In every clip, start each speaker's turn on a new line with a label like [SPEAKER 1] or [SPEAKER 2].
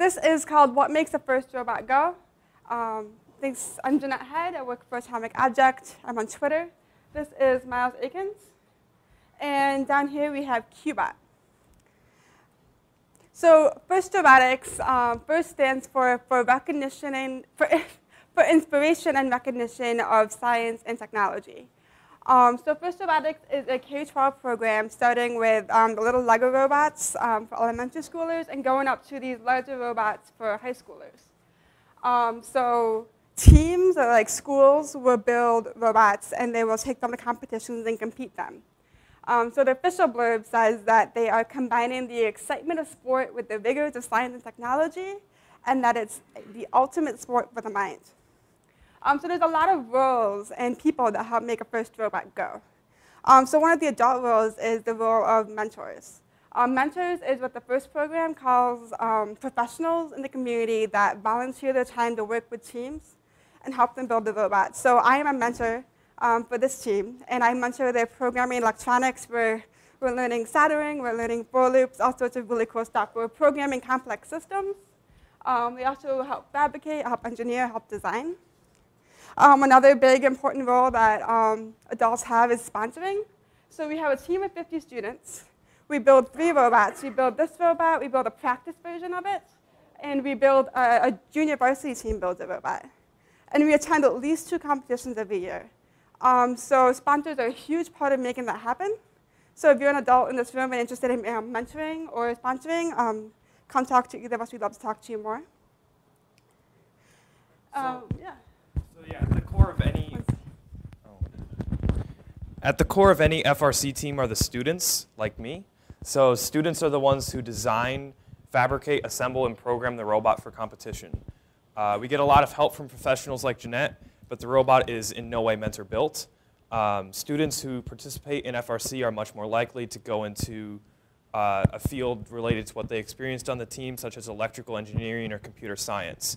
[SPEAKER 1] this is called What Makes the First Robot Go. Um, thanks, I'm Jeanette Head. I work for Atomic Object. I'm on Twitter. This is Miles Akins. And down here we have Qbot. So FIRST Robotics, um, FIRST stands for, for recognition and, for, for inspiration and recognition of science and technology. Um, so FIRST Robotics is a K-12 program starting with um, the little Lego robots um, for elementary schoolers and going up to these larger robots for high schoolers. Um, so teams or like schools will build robots and they will take them to competitions and compete them. Um, so the official blurb says that they are combining the excitement of sport with the vigors of science and technology and that it's the ultimate sport for the mind. Um, so there's a lot of roles and people that help make a first robot go. Um, so one of the adult roles is the role of mentors. Um, mentors is what the first program calls um, professionals in the community that volunteer their time to work with teams and help them build the robot. So I am a mentor um, for this team, and I mentor their programming electronics. We're, we're learning soldering, we're learning for loops, all sorts of really cool stuff. We're programming complex systems. Um, we also help fabricate, help engineer, help design. Um, another big important role that um, adults have is sponsoring. So we have a team of 50 students. We build three robots. We build this robot, we build a practice version of it, and we build a, a junior varsity team builds a robot. And we attend at least two competitions every year. Um, so sponsors are a huge part of making that happen. So if you're an adult in this room and interested in um, mentoring or sponsoring, um, come talk to either of us. We'd love to talk to you more.
[SPEAKER 2] So, um, yeah. Yeah, at the core of any oh. at the core of any FRC team are the students, like me. So students are the ones who design, fabricate, assemble, and program the robot for competition. Uh, we get a lot of help from professionals like Jeanette, but the robot is in no way mentor built. Um, students who participate in FRC are much more likely to go into uh, a field related to what they experienced on the team, such as electrical engineering or computer science.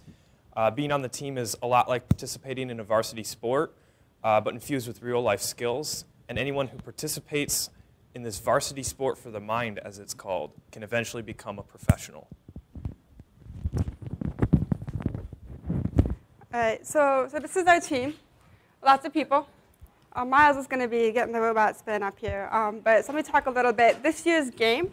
[SPEAKER 2] Uh, being on the team is a lot like participating in a varsity sport, uh, but infused with real life skills. And anyone who participates in this varsity sport for the mind, as it's called, can eventually become a professional.
[SPEAKER 1] All right, so, so this is our team, lots of people. Uh, Miles is going to be getting the robot spin up here. Um, but so let me talk a little bit. This year's game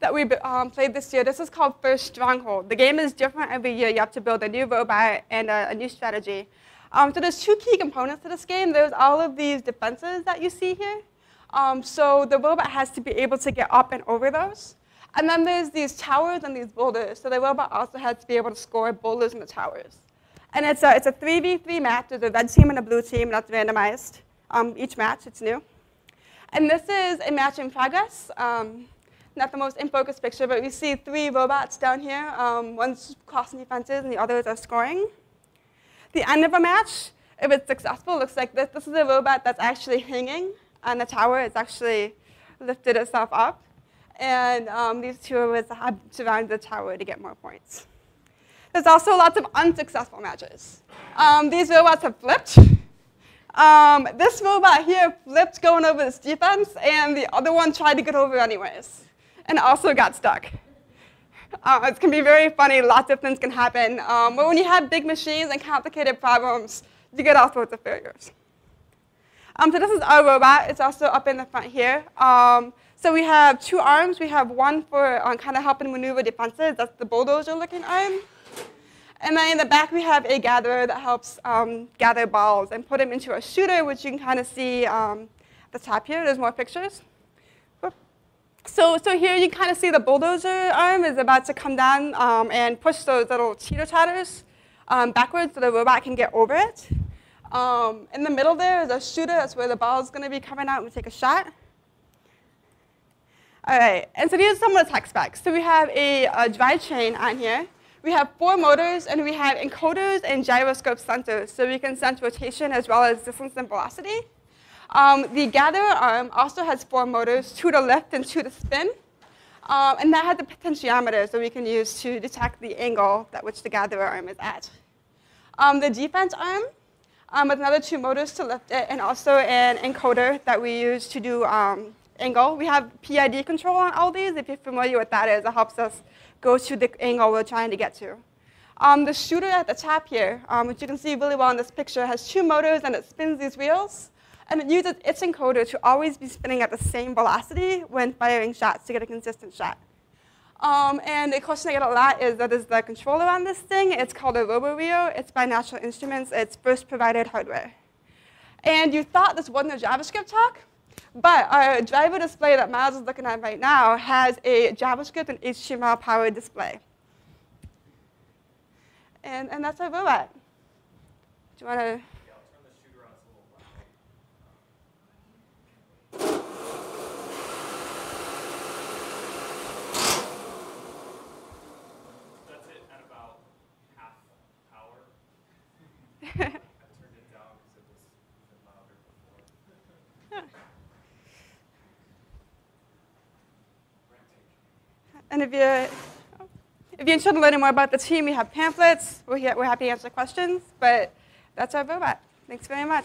[SPEAKER 1] that we um, played this year. This is called First Stronghold. The game is different every year. You have to build a new robot and a, a new strategy. Um, so there's two key components to this game. There's all of these defenses that you see here. Um, so the robot has to be able to get up and over those. And then there's these towers and these boulders. So the robot also has to be able to score boulders in the towers. And it's a, it's a 3v3 match. There's a red team and a blue team, that's randomized. Um, each match, it's new. And this is a match in progress. Um, not the most in focus picture, but we see three robots down here. Um, one's crossing defenses and the others are scoring. The end of a match, if it's successful, looks like this. This is a robot that's actually hanging on the tower. It's actually lifted itself up. And um, these two us have surrounded the tower to get more points. There's also lots of unsuccessful matches. Um, these robots have flipped. Um, this robot here flipped going over this defense, and the other one tried to get over anyways and also got stuck. Uh, it can be very funny. Lots of things can happen. Um, but when you have big machines and complicated problems, you get all sorts of failures. Um, so this is our robot. It's also up in the front here. Um, so we have two arms. We have one for um, kind of helping maneuver defenses. That's the bulldozer-looking arm. And then in the back, we have a gatherer that helps um, gather balls and put them into a shooter, which you can kind of see um, the top here. There's more pictures. So, so here you kind of see the bulldozer arm is about to come down um, and push those little teeter-totters um, backwards so the robot can get over it. Um, in the middle there is a shooter. That's where the ball is going to be coming out and we take a shot. All right, and so these are some of the tech specs. So we have a, a drive chain on here. We have four motors, and we have encoders and gyroscope sensors, so we can sense rotation as well as distance and velocity. Um, the gatherer arm also has four motors, two to lift and two to spin. Um, and that has a potentiometer that we can use to detect the angle at which the gatherer arm is at. Um, the defense arm um, with another two motors to lift it, and also an encoder that we use to do um, angle. We have PID control on all these. If you're familiar with that is, it helps us go to the angle we're trying to get to. Um, the shooter at the top here, um, which you can see really well in this picture, has two motors and it spins these wheels. And it uses its encoder to always be spinning at the same velocity when firing shots to get a consistent shot. Um, and a question I get a lot is that is the controller on this thing. It's called a RoboRio. It's by National Instruments. It's first provided hardware. And you thought this wasn't a JavaScript talk, but our driver display that Miles is looking at right now has a JavaScript and HTML powered display. And, and that's our robot. Do you want to? And if you're, if you're interested in learning more about the team, we have pamphlets. We're, here, we're happy to answer questions. But that's our robot. Thanks very much.